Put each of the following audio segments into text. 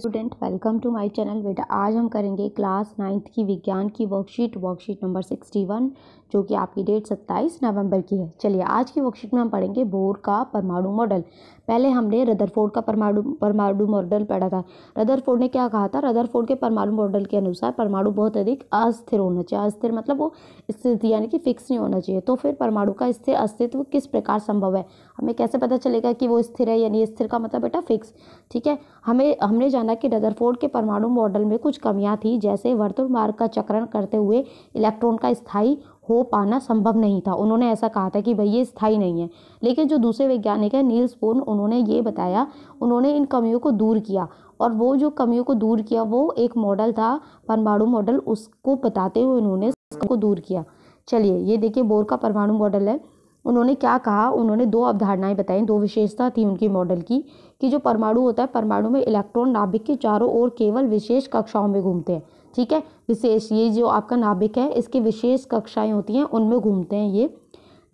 Student welcome to my channel बेटा। आज हम करेंगे क्लास नाइन्थ की विज्ञान की worksheet worksheet number sixty one जो कि आपकी डेट सत्ताईस नवंबर की है। चलिए, आज की वर्कशीट में हम पढ़ेंगे बोर का परमाणु मॉडल पहले हमने रदरफोर्ड का परमाणु परमाणु मॉडल पढ़ा था। रदरफोर्ड ने क्या कहा था? रदरफोर्ड के परमाणु मॉडल के अनुसार परमाणु बहुत अधिक अस्थिर होना चाहिए। अस्थिर मतलब वो स्थिति, यानी कि फिक्स नहीं होना चाहिए। तो फिर परमाणु का स्थिर अस्तित्व किस प्रकार संभव है? हमें कैसे पता चलेगा कि वो स्थिर है यानी स्थिर का मतलब बेटा फिक्स ठीक है? हमें, हमने जाना कि रदरफोर्ड के परमाणु मॉडल में कुछ कमियाँ थी, जैसे वर्तुल मार्ग का चक्रण करते हुए इलेक्ट्रॉन का स्थायी हो पाना संभव नहीं था। उन्होंने ऐसा कहा था कि, भाई, ये स्थायी नहीं है। लेकिन जो दूसरे वैज्ञानिक हैं, नील्स बोर्न उन्होंने ये बताया, उन्होंने इन कमियों को दूर किया और वो जो कमियों को दूर किया, वो एक मॉडल था, परमाणु मॉडल, उसको बताते हुए उन्होंने उसको दूर किया। चलिए, ये देखिए, बोर का परमाणु मॉडल है। उन्होंने क्या कहा? उन्होंने दो अवधारणाएँ बताई, दो विशेषता थी उनकी मॉडल की, कि जो परमाणु होता है, परमाणु में इलेक्ट्रॉन नाभिक के चारों ओर केवल विशेष कक्षाओं में घूमते हैं। ठीक है? विशेष ये जो आपका नाभिक है, इसकी विशेष कक्षाएँ होती हैं, उनमें घूमते हैं ये,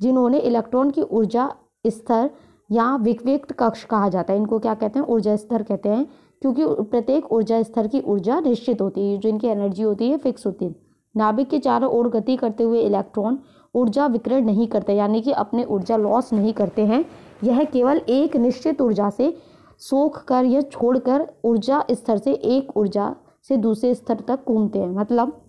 जिन्होंने इलेक्ट्रॉन की ऊर्जा स्तर या विकविक्त कक्ष कहा जाता है। इनको क्या कहते हैं? ऊर्जा स्तर कहते हैं, क्योंकि प्रत्येक ऊर्जा स्तर की ऊर्जा निश्चित होती है जो इनकी एनर्जी होती है, फिक्स होती है। नाभिक के चारों ओर गति करते हुए इलेक्ट्रॉन ऊर्जा विक्रय नहीं करते, यानी कि अपने ऊर्जा लॉस नहीं करते हैं। यह केवल एक निश्चित ऊर्जा से सोख कर या छोड़कर ऊर्जा स्तर से एक ऊर्जा से दूसरे स्तर तक घूमते हैं। मतलब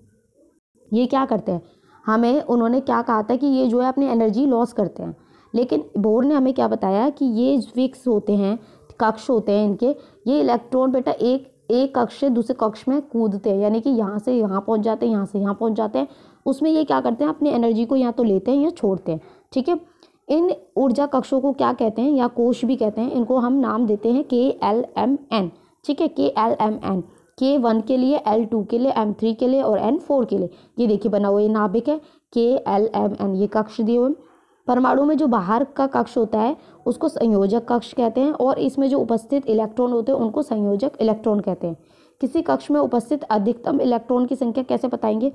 ये क्या करते हैं? हमें, उन्होंने क्या कहा था कि ये जो है अपनी एनर्जी लॉस करते हैं। लेकिन बोर ने हमें क्या बताया कि ये फिक्स होते हैं, कक्ष होते हैं इनके, ये इलेक्ट्रॉन बेटा एक एक कक्ष से दूसरे कक्ष में कूदते हैं। यानी कि यहाँ से यहाँ पहुँच जाते हैं, यहाँ से यहाँ पहुँच जाते हैं। उसमें ये क्या करते हैं? अपनी एनर्जी को या तो लेते हैं या छोड़ते हैं। ठीक है? इन ऊर्जा कक्षों को क्या कहते हैं या कोश भी कहते हैं, इनको हम नाम देते हैं के एल एम एन ठीक है? K L M N K one के लिए एल टू के लिए एम थ्री के लिए और एन फोर के लिए। ये देखिए बना हुआ, ये नाभिक है। के एल एम एन ये कक्ष दिए हुए परमाणु में जो बाहर का कक्ष होता है, उसको संयोजक कक्ष कहते हैं और इसमें जो उपस्थित इलेक्ट्रॉन होते हैं, उनको संयोजक इलेक्ट्रॉन कहते हैं। किसी कक्ष में उपस्थित अधिकतम इलेक्ट्रॉन की संख्या कैसे बताएँगे?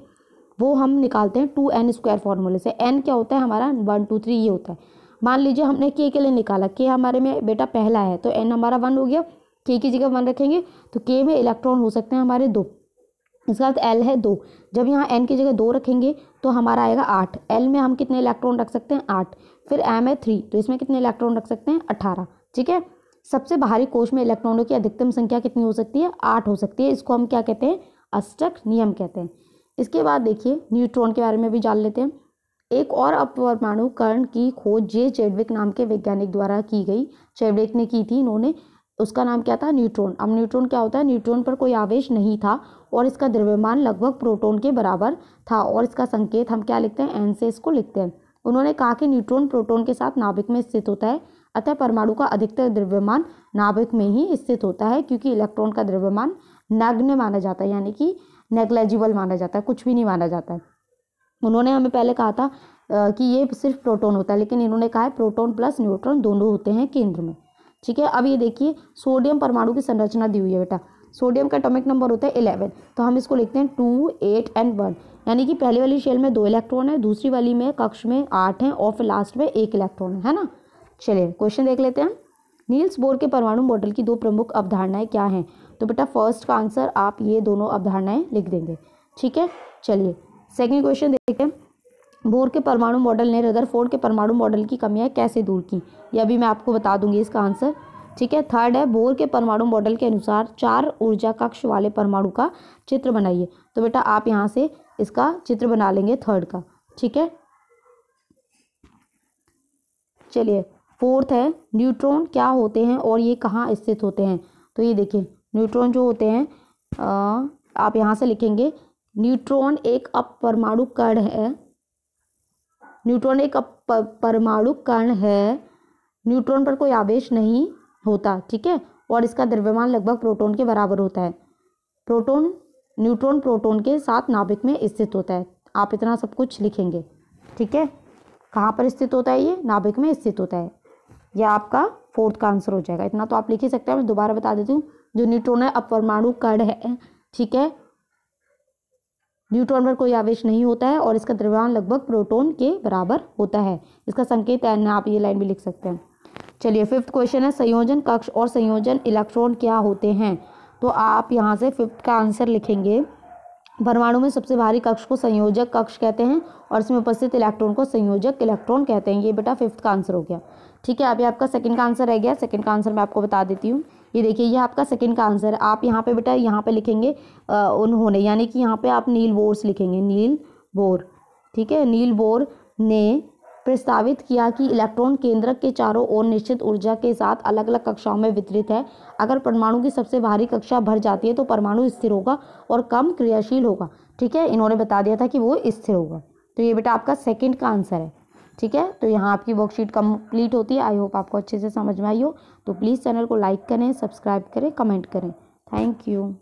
वो हम निकालते हैं टू एन स्क्वायर फॉर्मूले से। एन क्या होता है? हमारा वन टू थ्री ये होता है। मान लीजिए हमने के के लिए निकाला। के हमारे में, बेटा पहला है तो एन हमारा वन हो गया। के की जगह वन रखेंगे तो के में इलेक्ट्रॉन हो सकते हैं हमारे दो। इसका अर्थ एल है दो। जब यहाँ एन की जगह दो रखेंगे तो हमारा आएगा आठ। एल में हम कितने इलेक्ट्रॉन रख सकते हैं? आठ। फिर एम है थ्री तो इसमें कितने इलेक्ट्रॉन रख सकते हैं? अठारह। ठीक है? सबसे बाहरी कोश में इलेक्ट्रॉनों की अधिकतम संख्या कितनी हो सकती है? आठ हो सकती है। इसको हम क्या कहते हैं? अष्टक नियम कहते हैं। इसके बाद देखिए, न्यूट्रॉन के बारे में भी जान लेते हैं। एक और अपरमाणु कर्ण की खोज जे चेडविक नाम के वैज्ञानिक द्वारा की गई। चेडविक ने की थी इन्होंने। उसका नाम क्या था? न्यूट्रॉन। अब न्यूट्रॉन क्या होता है? न्यूट्रॉन पर कोई आवेश नहीं था और इसका द्रव्यमान लगभग प्रोटॉन के बराबर था और इसका संकेत हम क्या लिखते हैं? एन से इसको लिखते हैं। उन्होंने कहा कि न्यूट्रॉन प्रोटॉन के साथ नाभिक में स्थित होता है, अतः परमाणु का अधिकतर द्रव्यमान नाभिक में ही स्थित होता है, क्योंकि इलेक्ट्रॉन का द्रव्यमान नग्न माना जाता है, यानी कि नेग्लेजिबल माना जाता है, कुछ भी नहीं माना जाता है। उन्होंने हमें पहले कहा था कि ये सिर्फ़ प्रोटॉन होता है, लेकिन इन्होंने कहा है प्रोटॉन प्लस न्यूट्रॉन दोनों होते हैं केंद्र में। ठीक है? अब ये देखिए सोडियम परमाणु की संरचना दी हुई है बेटा। सोडियम का एटॉमिक नंबर होता है इलेवन तो हम इसको लिखते हैं टू एट एंड वन यानी कि पहले वाली शेल में दो इलेक्ट्रॉन है, दूसरी वाली में कक्ष में आठ हैं और फिर लास्ट में एक इलेक्ट्रॉन है ना? चलिए क्वेश्चन देख लेते हैं। नील्स बोर के परमाणु मॉडल की दो प्रमुख अवधारणाएँ क्या हैं? तो बेटा फ़र्स्ट का आंसर आप ये दोनों अवधारणाएँ लिख देंगे। ठीक है? चलिए सेकेंड क्वेश्चन देखते हैं। बोर के परमाणु मॉडल ने रदरफोर्ड के परमाणु मॉडल की कमियाँ कैसे दूर की? यह भी मैं आपको बता दूँगी इसका आंसर। ठीक है, थर्ड है, बोर के परमाणु मॉडल के अनुसार चार ऊर्जा कक्ष वाले परमाणु का चित्र बनाइए। तो बेटा आप यहाँ से इसका चित्र बना लेंगे थर्ड का। ठीक है? चलिए, फोर्थ है, न्यूट्रॉन क्या होते हैं और ये कहाँ स्थित होते हैं? तो ये देखिए, न्यूट्रॉन जो होते हैं आप यहाँ से लिखेंगे, न्यूट्रॉन एक अपरमाणु कण है। न्यूट्रॉन एक परमाणु कण है। न्यूट्रॉन पर कोई आवेश नहीं होता, ठीक है? और इसका द्रव्यमान लगभग प्रोटॉन के बराबर होता है। प्रोटॉन, न्यूट्रॉन प्रोटॉन के साथ नाभिक में स्थित होता है। आप इतना सब कुछ लिखेंगे, ठीक है? कहाँ पर स्थित होता है ये? नाभिक में स्थित होता है। यह आपका फोर्थ का आंसर हो जाएगा। इतना तो आप लिख ही सकते हैं, मैं दोबारा बता देती हूँ। जो न्यूट्रॉन है, अपरमाणु कण है, ठीक है? न्यूट्रॉन पर कोई आवेश नहीं होता है और इसका द्रव्यमान लगभग प्रोटॉन के बराबर होता है। इसका संकेत एन आप ये लाइन भी लिख सकते हैं। चलिए फिफ्थ क्वेश्चन है, संयोजन कक्ष और संयोजन इलेक्ट्रॉन क्या होते हैं? तो आप यहाँ से फिफ्थ का आंसर लिखेंगे। परमाणु में सबसे भारी कक्ष को संयोजक कक्ष कहते हैं और इसमें उपस्थित इलेक्ट्रॉन को संयोजक इलेक्ट्रॉन कहते हैं। ये बेटा फिफ्थ का आंसर हो गया। ठीक है, अभी आपका सेकंड का आंसर रह गया। सेकंड का आंसर मैं आपको बता देती हूँ। ये देखिए, ये आपका सेकंड का आंसर है। आप यहाँ पे बेटा, यहाँ पे लिखेंगे उन्होंने, यानी कि यहाँ पे आप नील बोर्स लिखेंगे, नील बोर, ठीक है? नील बोर ने प्रस्तावित किया कि इलेक्ट्रॉन केंद्रक के चारों ओर निश्चित ऊर्जा के साथ अलग अलग कक्षाओं में वितरित है। अगर परमाणु की सबसे भारी कक्षा भर जाती है तो परमाणु स्थिर होगा और कम क्रियाशील होगा, ठीक है? इन्होंने बता दिया था कि वो स्थिर होगा। तो ये बेटा आपका सेकंड का आंसर है। ठीक है? तो यहाँ आपकी वर्कशीट कंप्लीट होती है। आई होप आपको अच्छे से समझ में आई हो। तो प्लीज़ चैनल को लाइक करें सब्सक्राइब करें कमेंट करें। Thank you